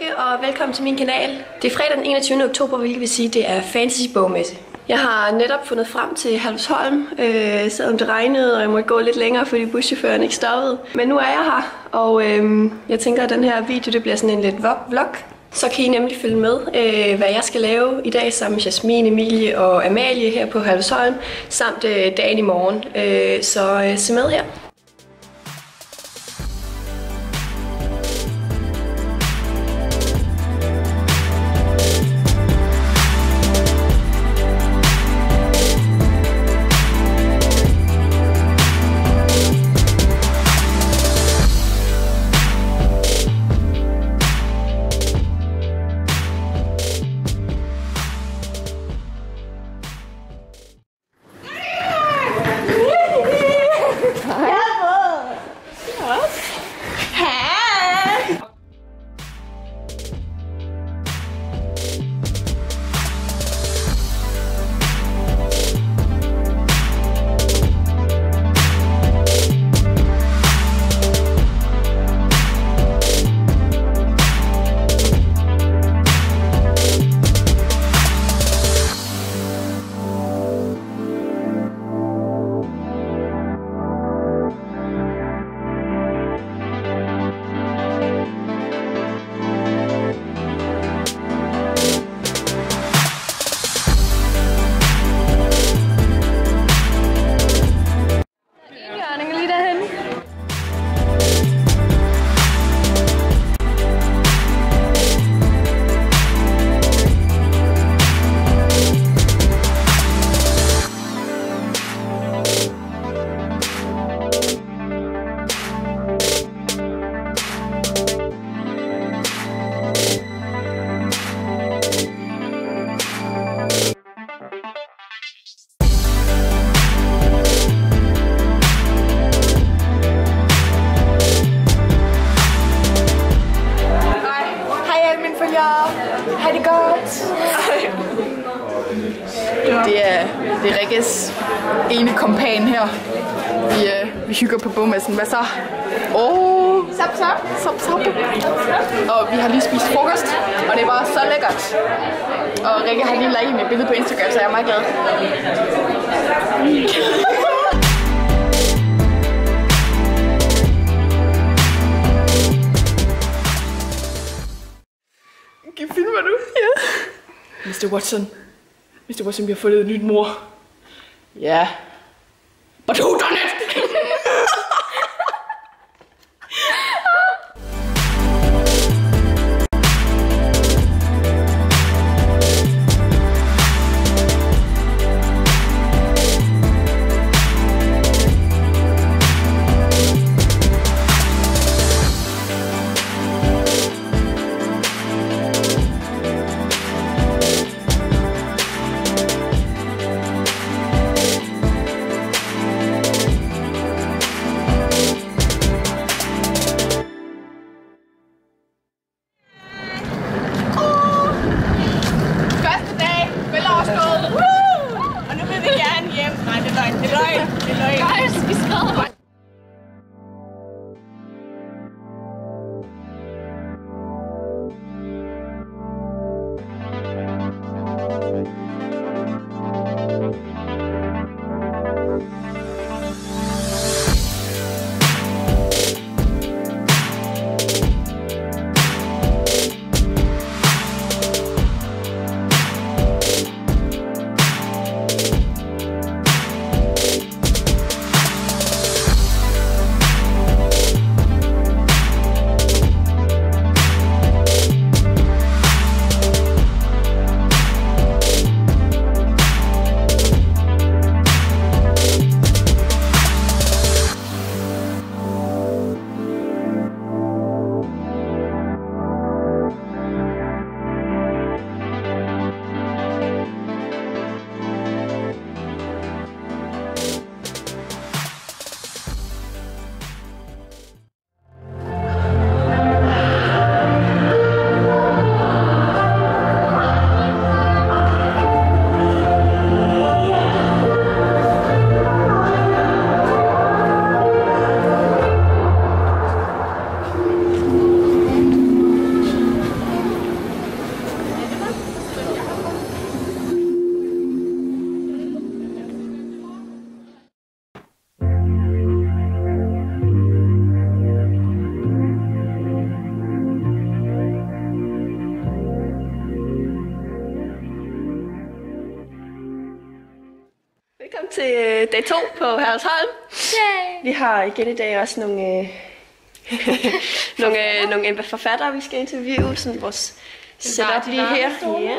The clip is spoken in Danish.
og velkommen til min kanal. Det er fredag den 21. oktober, hvilket vil sige, det er Fantasy Bogmesse. Jeg har netop fundet frem til Halvsholm, øh, selvom det regnede, og jeg måtte gå lidt længere, fordi buschaufføren ikke stoppede. Men nu er jeg her, og øh, jeg tænker, at den her video det bliver sådan en lidt vlog. Så kan I nemlig følge med, øh, hvad jeg skal lave i dag sammen med Jasmine, Emilie og Amalie her på Halvsholm, samt øh, dagen i morgen. Øh, så øh, se med her. Ha' det godt. Det er, det er Rikkes ene kompan her. Vi, øh, vi hygger på bogmessen. Hvad så? Åh, oh, sap, sap. Sap, sap. Og vi har lige spist frokost, og det var så lækkert. Og Rikke har lige liket mit billede på Instagram, så jeg er meget glad. Filmer du? Ja. Mr. Watson. Mr. Watson, vi har fundet et nyt mor. Ja. But who done it? Dag to på Herresholm. Yay! Vi har igen i dag også nogle, øh, nogle, øh, nogle forfattere, vi skal interviewe. Sådan vores setup lige her. Ja.